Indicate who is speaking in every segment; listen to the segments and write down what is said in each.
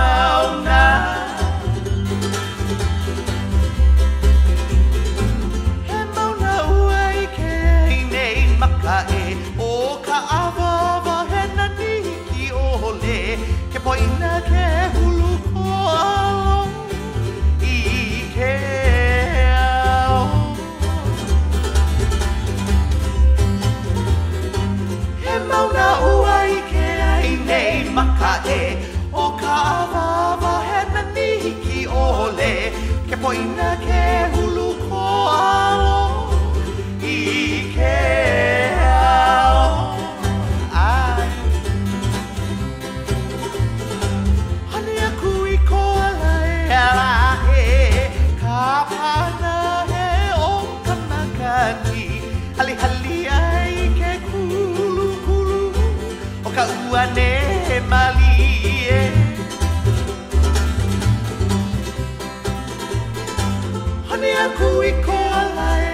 Speaker 1: mountain. que foi que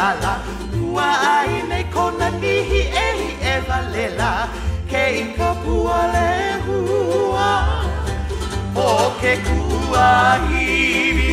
Speaker 1: nala Ua ai me kona nihi ehi e valela Ke i ka pua le hua O ke kua hiwi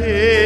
Speaker 1: Hey.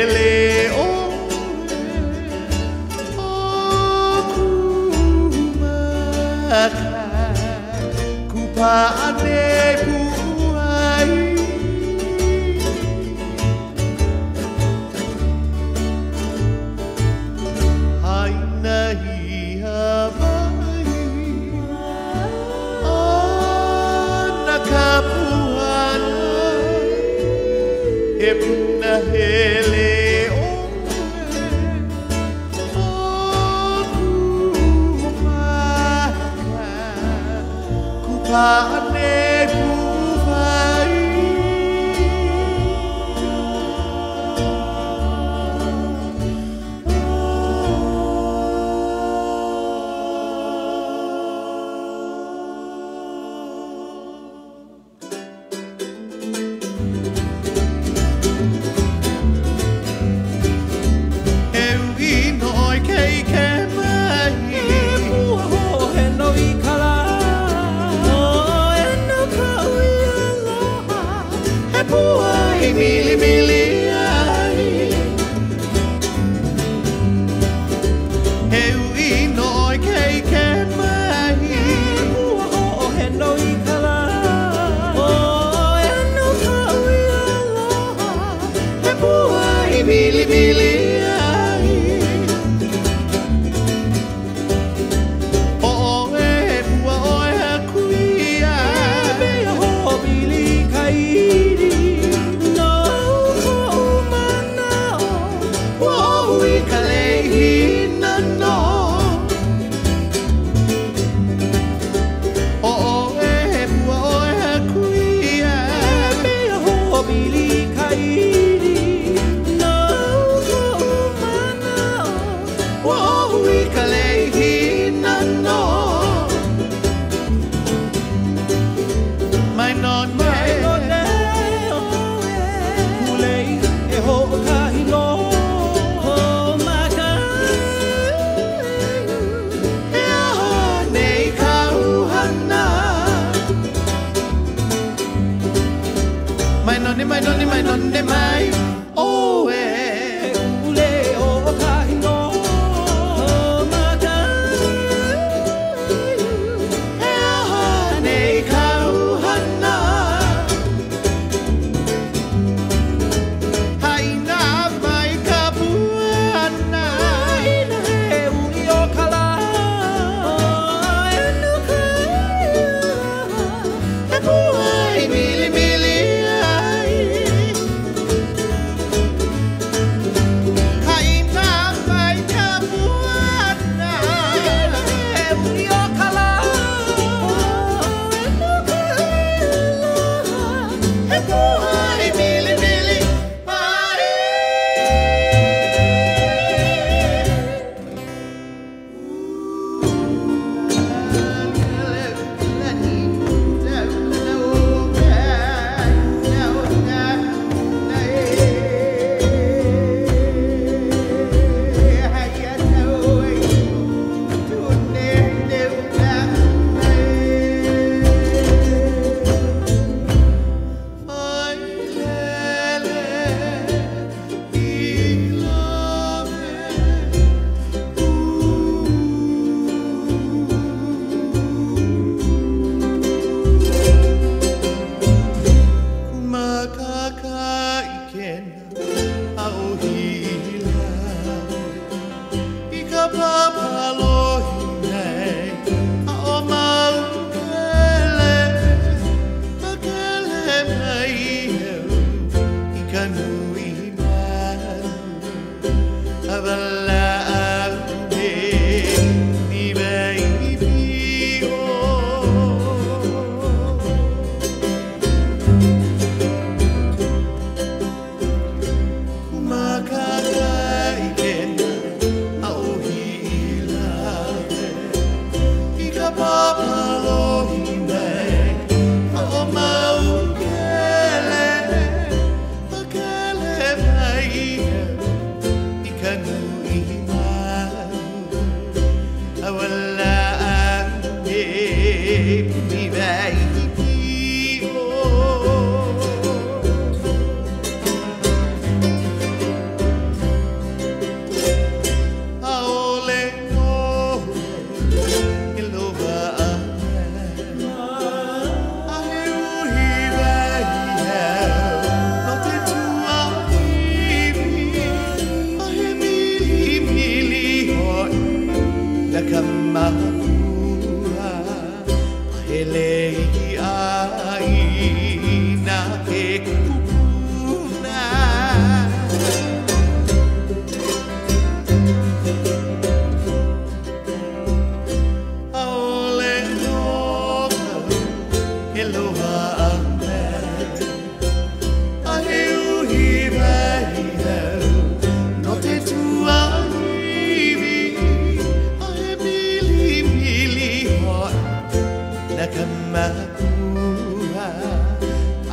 Speaker 1: tua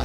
Speaker 1: a